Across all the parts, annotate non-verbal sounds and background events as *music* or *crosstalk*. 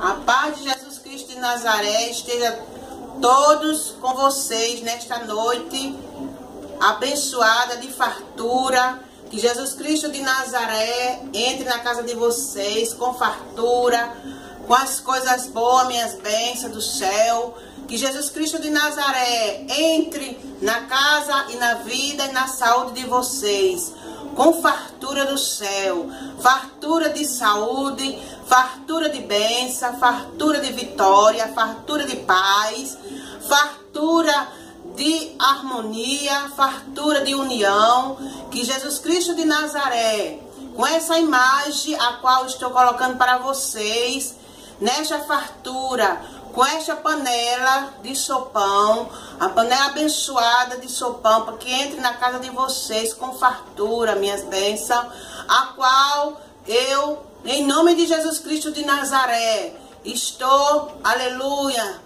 A paz de Jesus Cristo de Nazaré esteja todos com vocês nesta noite abençoada de fartura. Que Jesus Cristo de Nazaré entre na casa de vocês com fartura, com as coisas boas, minhas bênçãos do céu. Que Jesus Cristo de Nazaré entre na casa e na vida e na saúde de vocês com fartura do céu, fartura de saúde, fartura de bênção, fartura de vitória, fartura de paz, fartura de harmonia, fartura de união, que Jesus Cristo de Nazaré, com essa imagem a qual estou colocando para vocês, nesta fartura, com esta panela de sopão, a panela abençoada de sopão, para que entre na casa de vocês com fartura, minhas bênçãos, a qual eu, em nome de Jesus Cristo de Nazaré, estou, aleluia,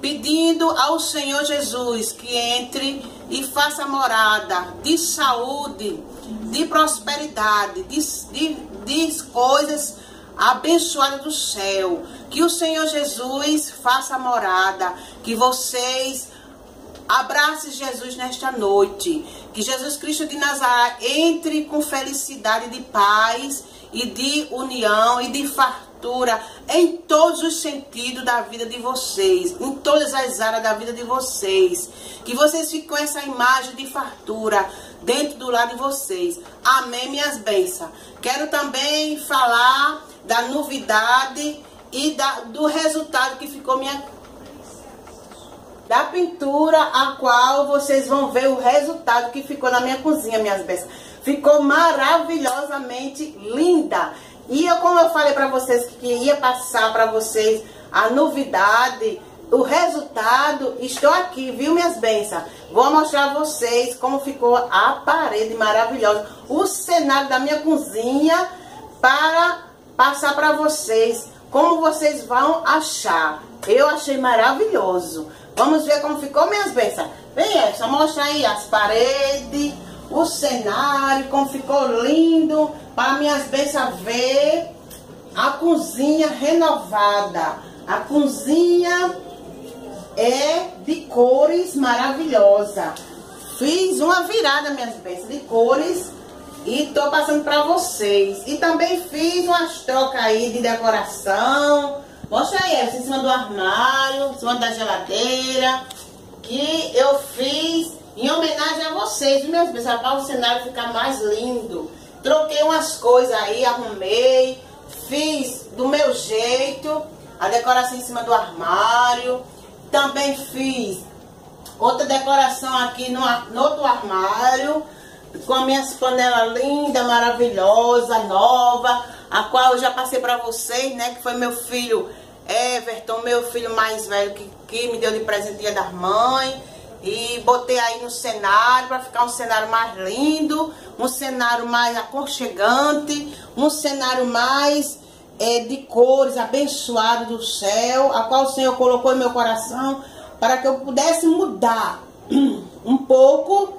pedindo ao Senhor Jesus que entre e faça morada de saúde, de prosperidade, de, de, de coisas abençoadas do céu. Que o Senhor Jesus faça morada, que vocês abracem Jesus nesta noite. Que Jesus Cristo de Nazaré entre com felicidade de paz e de união e de fartura em todos os sentidos da vida de vocês, em todas as áreas da vida de vocês. Que vocês fiquem com essa imagem de fartura dentro do lado de vocês. Amém, minhas bênçãos. Quero também falar da novidade e da, do resultado que ficou minha da pintura a qual vocês vão ver o resultado que ficou na minha cozinha, minhas bênçãos. Ficou maravilhosamente linda. E eu, como eu falei para vocês que ia passar para vocês a novidade, o resultado, estou aqui, viu, minhas bênçãos? Vou mostrar a vocês como ficou a parede maravilhosa, o cenário da minha cozinha para passar para vocês como vocês vão achar. Eu achei maravilhoso. Vamos ver como ficou, minhas bênçãos. Vem, essa, mostra aí as paredes, o cenário, como ficou lindo. Para minhas bênçãos ver a cozinha renovada. A cozinha é de cores maravilhosa. Fiz uma virada, minhas bênçãos, de cores e tô passando para vocês. E também fiz umas trocas aí de decoração. Mostra aí, essa em cima do armário, em cima da geladeira. Que eu fiz em homenagem a vocês, meus bens, para o cenário ficar mais lindo. Troquei umas coisas aí, arrumei. Fiz do meu jeito a decoração em cima do armário. Também fiz outra decoração aqui no, no outro armário com as minhas panelas lindas, maravilhosa, nova, a qual eu já passei para vocês, né? Que foi meu filho Everton, meu filho mais velho, que, que me deu de presente dia das mães. E botei aí no cenário para ficar um cenário mais lindo, um cenário mais aconchegante, um cenário mais é, de cores abençoado do céu, a qual o Senhor colocou em meu coração para que eu pudesse mudar *clears throat* um pouco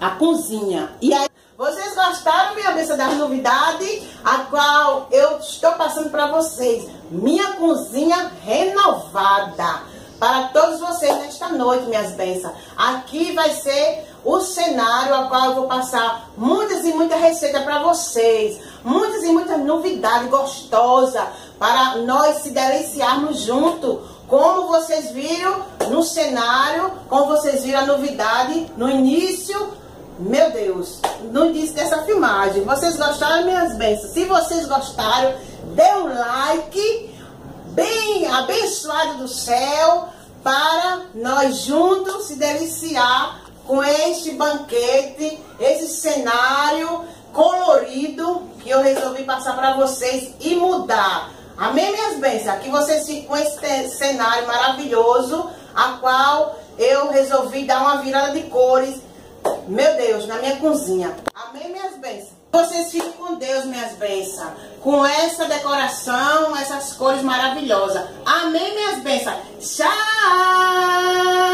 a cozinha. E aí, vocês gostaram, minha bênção, das novidades, a qual eu estou passando para vocês. Minha cozinha renovada. Para todos vocês nesta noite, minhas bênçãos. Aqui vai ser o cenário a qual eu vou passar muitas e muitas receitas para vocês. Muitas e muitas novidades gostosas para nós se deliciarmos junto. Como vocês viram no cenário, como vocês viram a novidade no início meu Deus, no início dessa filmagem. Vocês gostaram, minhas bênçãos? Se vocês gostaram, dê um like bem abençoado do céu para nós juntos se deliciar com este banquete, esse cenário colorido que eu resolvi passar para vocês e mudar. Amém, minhas bênçãos? Que vocês fiquem com esse cenário maravilhoso, a qual eu resolvi dar uma virada de cores meu Deus, na minha cozinha. Amém, minhas bênçãos? Vocês fiquem com Deus, minhas bênçãos. Com essa decoração, essas cores maravilhosas. Amém, minhas bênçãos? Tchau!